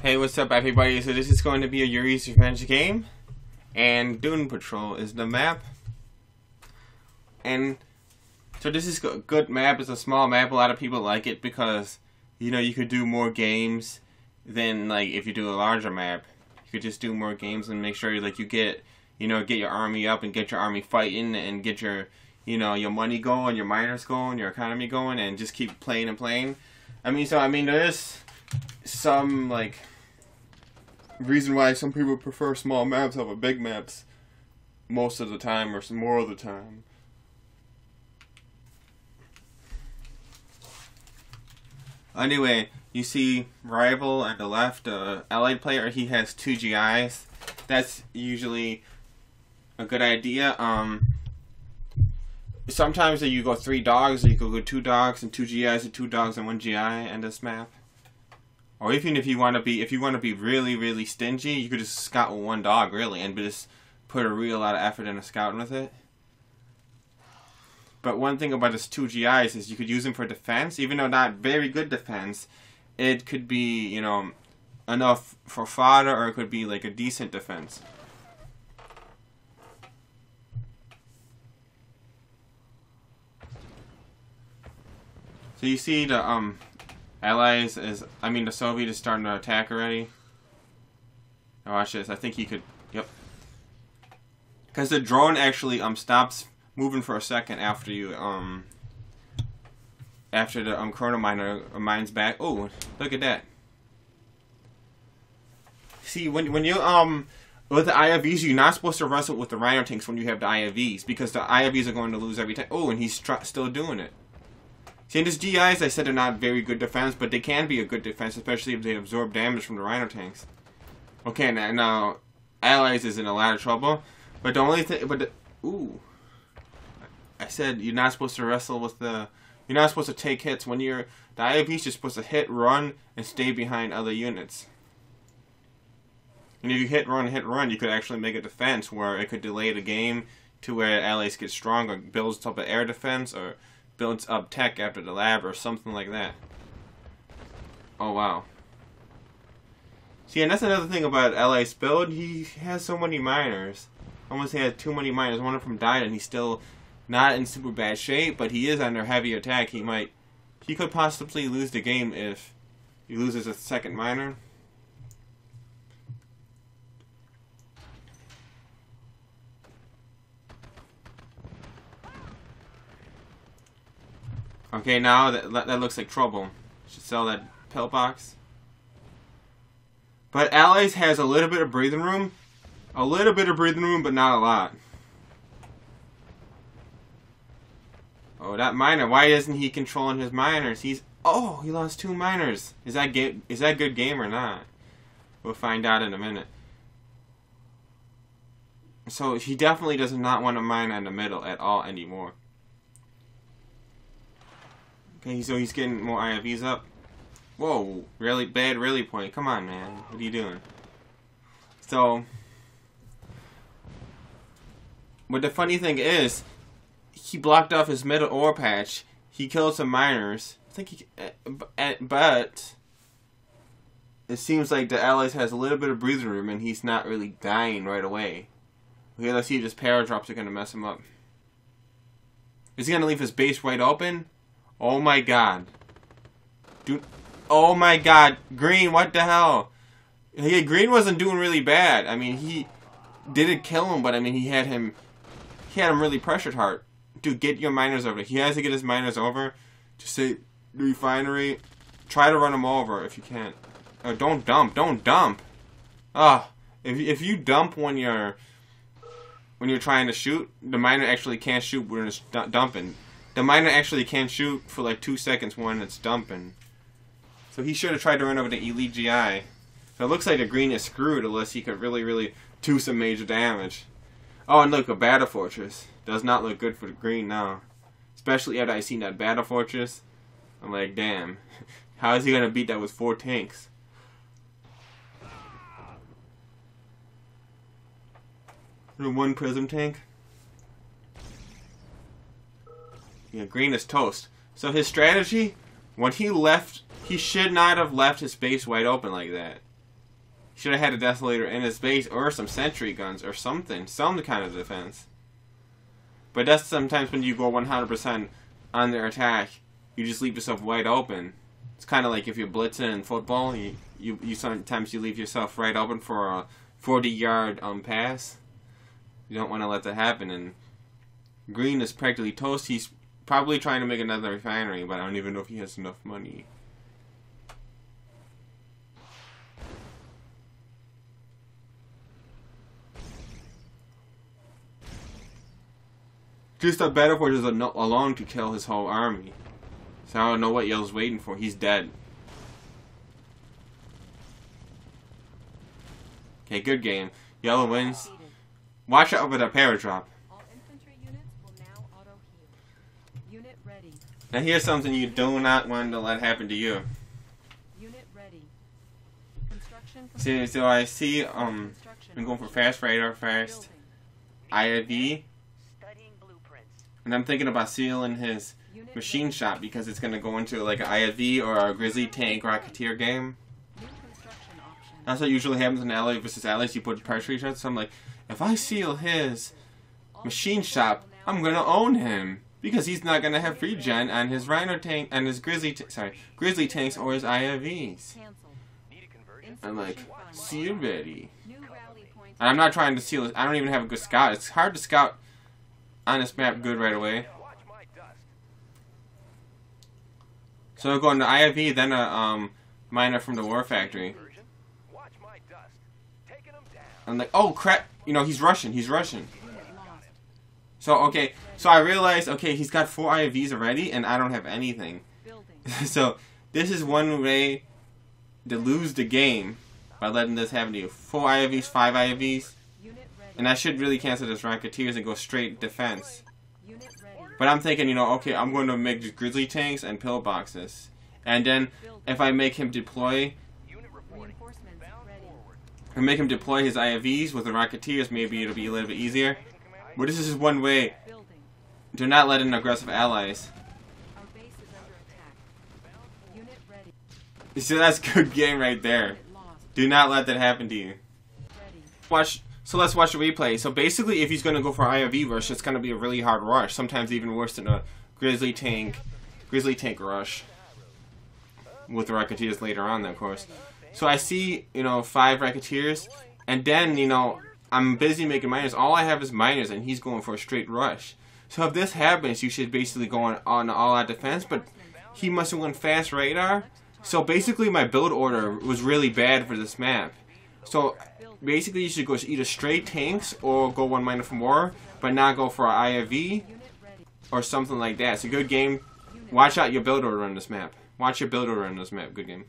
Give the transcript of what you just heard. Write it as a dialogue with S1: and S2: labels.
S1: Hey, what's up, everybody? So this is going to be a Yuri's Revenge game, and Dune Patrol is the map. And so this is a good map. It's a small map. A lot of people like it because you know you could do more games than like if you do a larger map. You could just do more games and make sure like you get you know get your army up and get your army fighting and get your you know your money going, your miners going, your economy going, and just keep playing and playing. I mean, so I mean there's some like reason why some people prefer small maps over big maps most of the time or some more of the time. Anyway, you see rival on the left, uh, allied player, he has two GIs. That's usually a good idea. Um, sometimes you go three dogs, or you could go two dogs and two GIs and two dogs and one GI in this map. Or even if you want to be, if you want to be really, really stingy, you could just scout with one dog, really, and just put a real lot of effort into scouting with it. But one thing about this two GIs is you could use them for defense, even though not very good defense. It could be, you know, enough for fodder, or it could be like a decent defense. So you see the um Allies is, I mean, the Soviet is starting to attack already. Oh, watch this. I think he could, yep. Because the drone actually um stops moving for a second after you, um, after the um, chrono miner mines back. Oh, look at that. See, when, when you, um, with the IFVs, you're not supposed to wrestle with the Rhino tanks when you have the IFVs, because the IFVs are going to lose every time. Oh, and he's still doing it. His GIs, I said they're not very good defense, but they can be a good defense, especially if they absorb damage from the Rhino tanks. Okay, now, now Allies is in a lot of trouble, but the only thing, but the, ooh, I said you're not supposed to wrestle with the, you're not supposed to take hits when you're the IFVs. You're supposed to hit, run, and stay behind other units. And if you hit, run, hit, run, you could actually make a defense where it could delay the game to where allies get stronger, builds up an air defense, or builds up tech after the lab or something like that. Oh, wow. See, and that's another thing about LA's build. He has so many miners. Almost had too many miners. One of them died, and he's still not in super bad shape, but he is under heavy attack. He might... He could possibly lose the game if he loses a second miner. Okay, now that, that looks like trouble. Should sell that pillbox. But Allies has a little bit of breathing room. A little bit of breathing room, but not a lot. Oh, that miner. Why isn't he controlling his miners? He's... Oh, he lost two miners. Is that game? Is that good game or not? We'll find out in a minute. So he definitely does not want to mine in the middle at all anymore. Okay, so he's getting more IFVs up. Whoa, really bad really point. Come on, man. What are you doing? So, but the funny thing is, he blocked off his middle ore patch. He killed some miners. I think he, eh, eh, but it seems like the allies has a little bit of breathing room, and he's not really dying right away. Okay, let's see if his power drops are gonna mess him up. Is he gonna leave his base wide open? Oh my god. Dude. Oh my god. Green, what the hell? Yeah, Green wasn't doing really bad. I mean, he didn't kill him, but I mean, he had him. He had him really pressured hard. Dude, get your miners over. He has to get his miners over. to say refinery. Try to run him over if you can. Oh, don't dump. Don't dump. Ah, if if you dump when you're when you're trying to shoot, the miner actually can't shoot when it's dumping. The miner actually can't shoot for like two seconds when it's dumping. So he should have tried to run over the Elite GI. So it looks like the green is screwed unless he could really, really do some major damage. Oh, and look, a Battle Fortress. Does not look good for the green now. Especially after I seen that Battle Fortress. I'm like, damn. How is he going to beat that with four tanks? One prism tank? Yeah, green is toast. So his strategy, when he left, he should not have left his base wide open like that. He Should have had a Desolator in his base or some sentry guns or something. Some kind of defense. But that's sometimes when you go 100% on their attack, you just leave yourself wide open. It's kind of like if you're blitzing in football, you, you, you sometimes you leave yourself right open for a 40 yard um, pass. You don't want to let that happen. And Green is practically toast. He's probably trying to make another refinery, but I don't even know if he has enough money. Just a better force is alone to kill his whole army. So I don't know what Yellow's waiting for. He's dead. Okay, good game. Yellow wins. Watch out with a paradrop.
S2: All infantry units will now auto heal. Unit ready.
S1: Now here's something you do not want to let happen to you.
S2: Unit ready. Construction
S1: See, so I see, um,
S2: Construction
S1: I'm going for fast radar first, IFV,
S3: Studying blueprints.
S1: and I'm thinking about sealing his
S2: Unit
S1: machine
S2: ready.
S1: shop because it's gonna go into like an IFV or a Grizzly Tank Rocketeer game.
S2: New construction option.
S1: That's what usually happens in Ally versus Allies. You put pressure each other. So I'm like, if I seal his machine shop, I'm gonna own him because he's not gonna have free gen on his Rhino tank and his Grizzly, sorry, Grizzly tanks or his
S3: conversion?
S1: I'm like,
S2: see
S1: you ready. And I'm not trying to seal it. I don't even have a good scout. It's hard to scout on this map good right away. So I'm going to IFV, then a um, miner from the War Factory. I'm like, oh crap! You know, he's Russian. He's Russian. So okay, so I realized, okay, he's got four IFVs already, and I don't have anything. So this is one way to lose the game by letting this happen to you. Four IFVs, five
S2: ready.
S1: and I should really cancel this Rocketeers and go straight defense. But I'm thinking, you know, okay, I'm going to make Grizzly tanks and pillboxes, and then if I make him deploy
S3: forward.
S1: and make him deploy his IFVs with the Rocketeers, maybe it'll be a little bit easier.
S3: Command.
S1: But this is one way. Do not let in aggressive allies.
S2: Is
S1: see, that's good game right there. Do not let that happen to you. Watch. So let's watch the replay. So basically, if he's going to go for IFV rush, it's going to be a really hard rush. Sometimes even worse than a Grizzly tank, Grizzly tank rush. With the Rocketeers later on, of course. So I see, you know, five Rocketeers, and then you know I'm busy making miners. All I have is miners, and he's going for a straight rush. So if this happens, you should basically go on, on all-out defense. But he must have went fast radar. So basically, my build order was really bad for this map. So basically, you should go either straight tanks or go one miner for more, but not go for an
S2: IFV
S1: or something like that. It's a good game. Watch out your build order on this map. Watch your build order on this map. Good game.